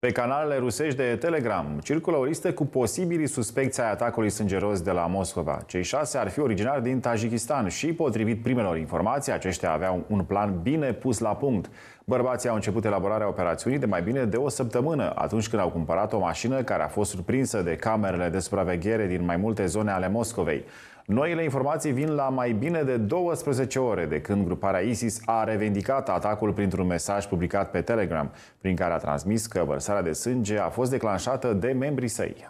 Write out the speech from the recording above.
Pe canalele rusești de Telegram circulă o listă cu posibilii suspecți ai atacului sângeros de la Moscova. Cei șase ar fi originari din Tajikistan și, potrivit primelor informații, aceștia aveau un plan bine pus la punct. Bărbații au început elaborarea operațiunii de mai bine de o săptămână, atunci când au cumpărat o mașină care a fost surprinsă de camerele de supraveghere din mai multe zone ale Moscovei. Noile informații vin la mai bine de 12 ore de când gruparea ISIS a revendicat atacul printr-un mesaj publicat pe Telegram, prin care a transmis că vărsarea de sânge a fost declanșată de membrii săi.